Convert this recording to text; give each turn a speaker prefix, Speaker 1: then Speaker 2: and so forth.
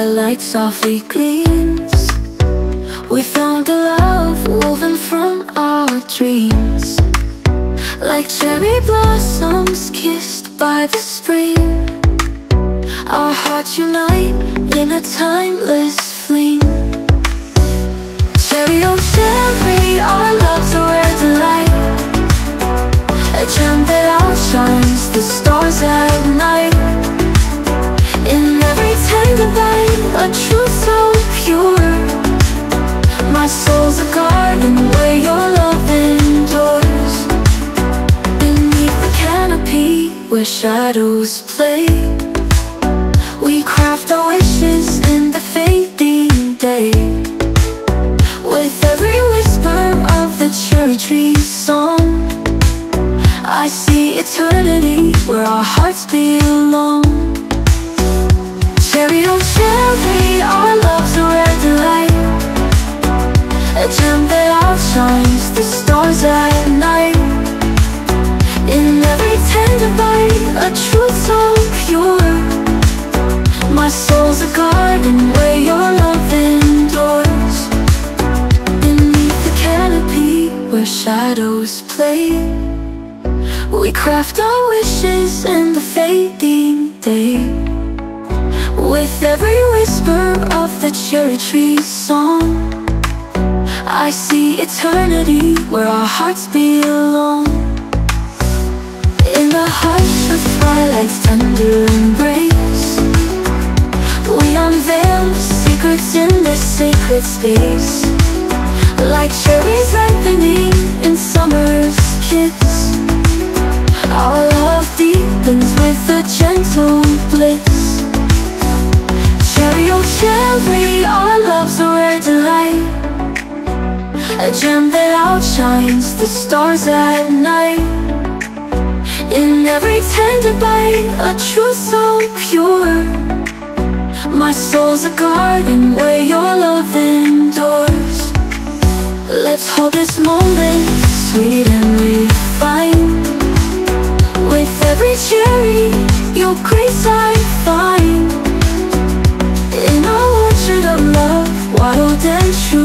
Speaker 1: light softly gleams. We found a love woven from our dreams. Like cherry blossoms kissed by the spring. Our hearts unite in a timeless fling. Cherry on cherry, our love's a rare delight A gem that outshines the stars at night. In every tender where shadows play. We craft our wishes in the fading day. With every whisper of the cherry tree's song I see eternity where our hearts belong. Cherry on cherry, our love's a rare delight A gem that outshines the stars at night where shadows play. We craft our wishes in the fading day. With every whisper of the cherry tree's song I see eternity where our hearts belong. In the hush of twilight's tender embrace We unveil secrets in this sacred space. Like cherries a gentle bliss. Cherry, oh cherry, our love's a rare delight. A gem that outshines the stars at night. In every tender bite, a truth so pure. My soul's a garden where your love endures. Let's hold this no grace I find. In a orchard of love, wild and true